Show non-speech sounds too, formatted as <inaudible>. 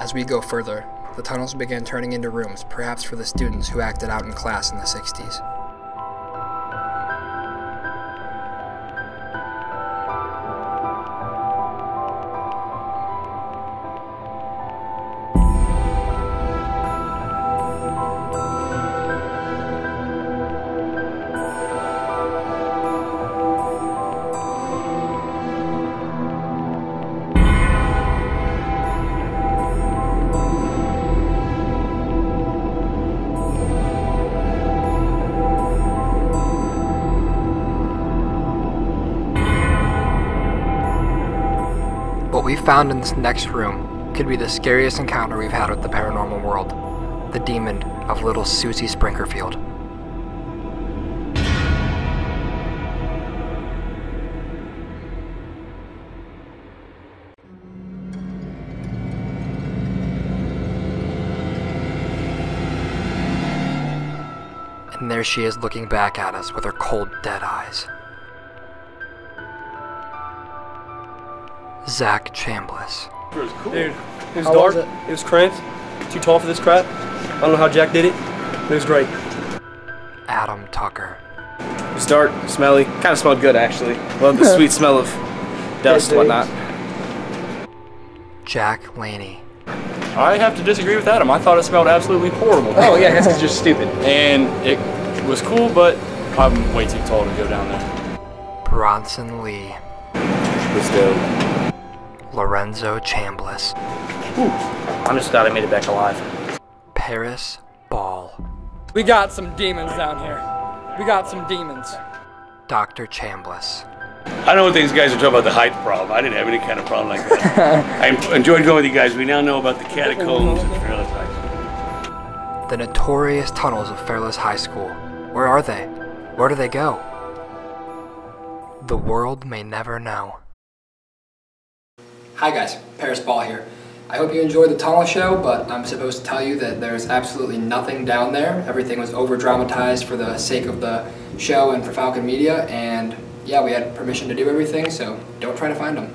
As we go further, the tunnels began turning into rooms, perhaps for the students who acted out in class in the 60s. What we found in this next room could be the scariest encounter we've had with the paranormal world the demon of little Susie Springerfield. And there she is looking back at us with her cold, dead eyes. Zach Chambliss. Dude, it was dark. it? was cramped. Too tall for this crap. I don't know how Jack did it. It was great. Adam Tucker. It was dark, smelly. Kind of smelled good actually. Love the <laughs> sweet smell of dust and whatnot. Jack Laney. I have to disagree with Adam. I thought it smelled absolutely horrible. Oh yeah, that's because you're stupid. And it was cool, but I'm way too tall to go down there. Bronson Lee. Let's go. Lorenzo Chambliss. I'm just glad I made it back alive. Paris Ball. We got some demons down here. We got some demons. Dr. Chambliss. I don't know these guys are talking about the height problem. I didn't have any kind of problem like that. <laughs> I enjoyed going with you guys. We now know about the catacombs at Fairless High School. The notorious tunnels of Fairless High School. Where are they? Where do they go? The world may never know. Hi guys, Paris Ball here. I hope you enjoyed the tunnel show, but I'm supposed to tell you that there's absolutely nothing down there. Everything was over dramatized for the sake of the show and for Falcon Media, and yeah, we had permission to do everything, so don't try to find them.